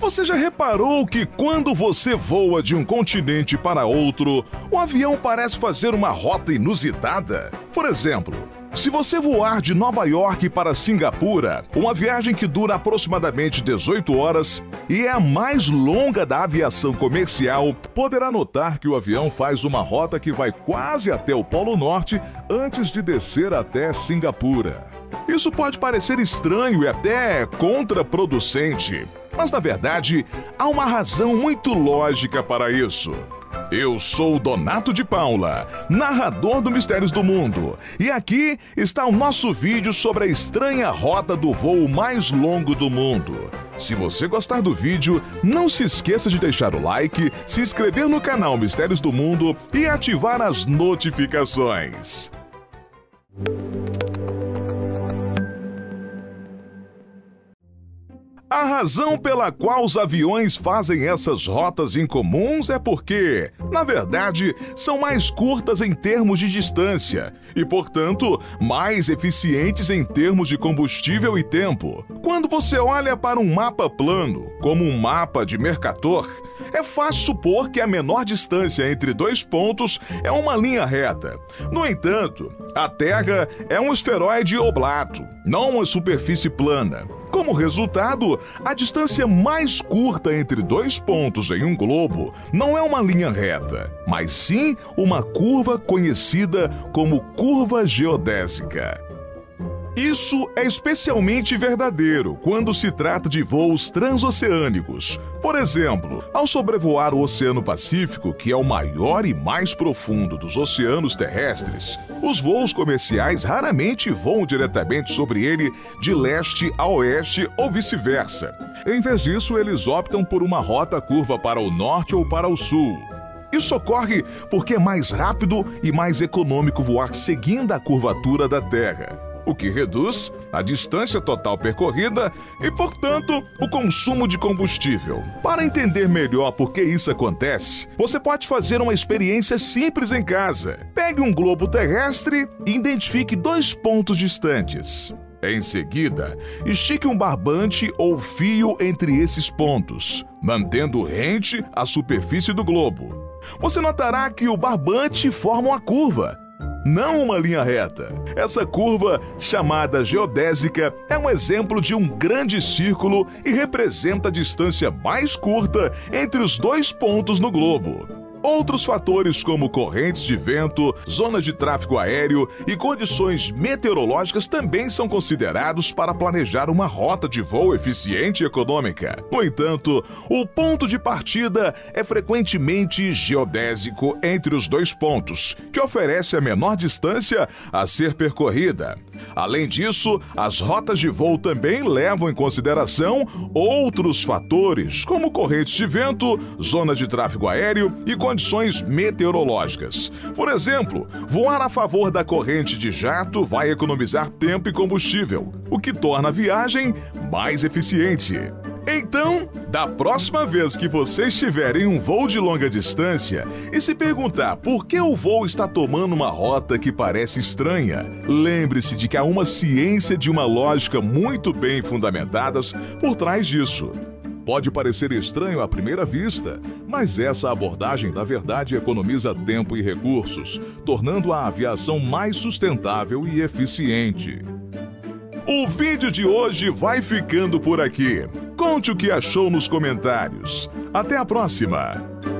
Você já reparou que quando você voa de um continente para outro, o avião parece fazer uma rota inusitada? Por exemplo, se você voar de Nova York para Singapura, uma viagem que dura aproximadamente 18 horas e é a mais longa da aviação comercial, poderá notar que o avião faz uma rota que vai quase até o Polo Norte antes de descer até Singapura. Isso pode parecer estranho e até contraproducente, mas na verdade há uma razão muito lógica para isso. Eu sou Donato de Paula, narrador do Mistérios do Mundo, e aqui está o nosso vídeo sobre a estranha rota do voo mais longo do mundo. Se você gostar do vídeo, não se esqueça de deixar o like, se inscrever no canal Mistérios do Mundo e ativar as notificações. A razão pela qual os aviões fazem essas rotas incomuns é porque, na verdade, são mais curtas em termos de distância e, portanto, mais eficientes em termos de combustível e tempo. Quando você olha para um mapa plano, como um mapa de Mercator, é fácil supor que a menor distância entre dois pontos é uma linha reta. No entanto, a Terra é um esferoide oblato, não uma superfície plana. Como resultado, a distância mais curta entre dois pontos em um globo não é uma linha reta, mas sim uma curva conhecida como curva geodésica. Isso é especialmente verdadeiro quando se trata de voos transoceânicos. Por exemplo, ao sobrevoar o Oceano Pacífico, que é o maior e mais profundo dos oceanos terrestres, os voos comerciais raramente voam diretamente sobre ele de leste a oeste ou vice-versa. Em vez disso, eles optam por uma rota curva para o norte ou para o sul. Isso ocorre porque é mais rápido e mais econômico voar seguindo a curvatura da Terra o que reduz a distância total percorrida e, portanto, o consumo de combustível. Para entender melhor por que isso acontece, você pode fazer uma experiência simples em casa. Pegue um globo terrestre e identifique dois pontos distantes. Em seguida, estique um barbante ou fio entre esses pontos, mantendo rente a superfície do globo. Você notará que o barbante forma uma curva, não uma linha reta. Essa curva, chamada geodésica, é um exemplo de um grande círculo e representa a distância mais curta entre os dois pontos no globo. Outros fatores, como correntes de vento, zonas de tráfego aéreo e condições meteorológicas, também são considerados para planejar uma rota de voo eficiente e econômica. No entanto, o ponto de partida é frequentemente geodésico entre os dois pontos, que oferece a menor distância a ser percorrida. Além disso, as rotas de voo também levam em consideração outros fatores, como correntes de vento, zonas de tráfego aéreo e condições meteorológicas. Por exemplo, voar a favor da corrente de jato vai economizar tempo e combustível, o que torna a viagem mais eficiente. Então, da próxima vez que você estiver em um voo de longa distância e se perguntar por que o voo está tomando uma rota que parece estranha, lembre-se de que há uma ciência de uma lógica muito bem fundamentadas por trás disso. Pode parecer estranho à primeira vista, mas essa abordagem, na verdade, economiza tempo e recursos, tornando a aviação mais sustentável e eficiente. O vídeo de hoje vai ficando por aqui. Conte o que achou nos comentários. Até a próxima!